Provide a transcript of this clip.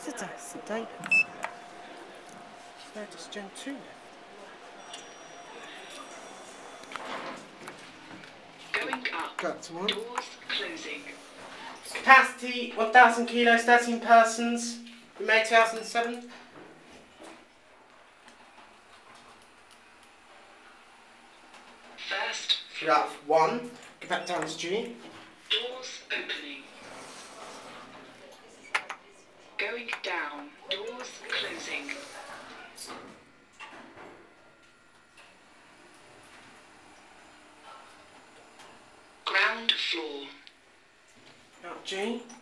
Exeter, St David's. They're just Gen 2 left. Going up. Go up to one. Doors closing. Capacity 1,000 kilos, 13 persons. May 2007. First You're one. Go back down to G. doors Going down. Doors closing. Ground floor. Doors opening.